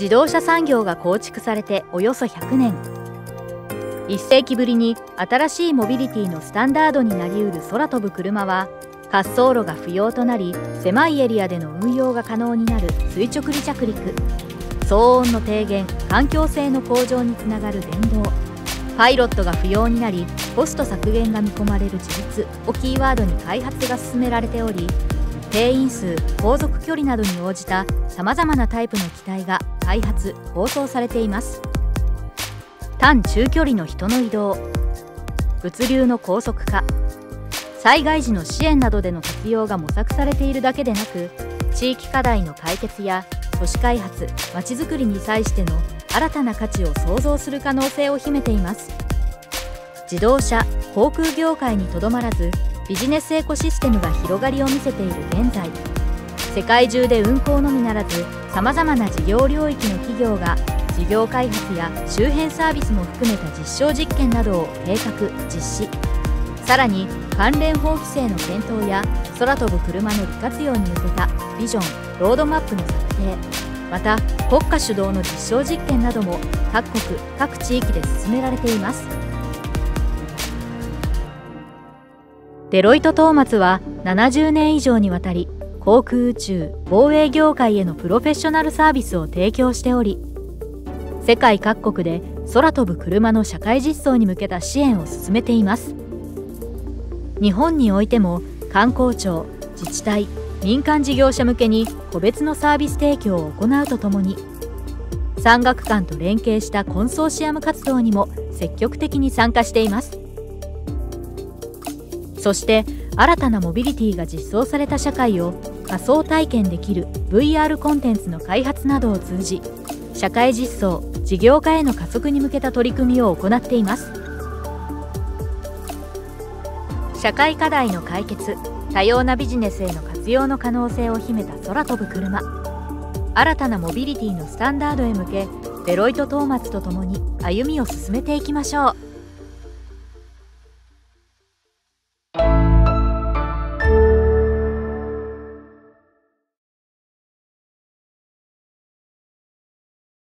自動車産業が構築されておよそ100年。1世紀ぶりに新しいモビリティのスタンダードになりうる空飛ぶ車は滑走路が不要となり狭いエリアでの運用が可能になる垂直離着陸。騒音の低減環境性の向上につながる電動。パイロットが不要になりコスト削減が見込まれる自立をキーワードに開発が進められており定員数航続距離などに応じたさまざまなタイプの機体が開発構想されています。短中距離の人の移動物流の高速化災害時の支援などでの活用が模索されているだけでなく地域課題の解決や都市開発まちづくりに際しての新たな価値を創造する可能性を秘めています。自動車航空業界にとどまらずビジネスエコシステムが広がりを見せている現在。世界中で運航のみならずさまざまな事業領域の企業が事業開発や周辺サービスも含めた実証実験などを計画実施。さらに関連法規制の検討や空飛ぶ車の利活用に向けたビジョンロードマップの策定。また国家主導の実証実験なども各国各地域で進められています。デロイト・トーマツは70年以上にわたり航空宇宙防衛業界へのプロフェッショナルサービスを提供しており世界各国で空飛ぶ車の社会実装に向けた支援を進めています。日本においても観光庁自治体民間事業者向けに個別のサービス提供を行うとともに産学官と連携したコンソーシアム活動にも積極的に参加しています。そして新たなモビリティが実装された社会を仮想体験できる VR コンテンツの開発などを通じ社会実装事業化への加速に向けた取り組みを行っています。社会課題の解決多様なビジネスへの活用の可能性を秘めた空飛ぶ車。新たなモビリティのスタンダードへ向けデロイト・トーマツとともに歩みを進めていきましょう。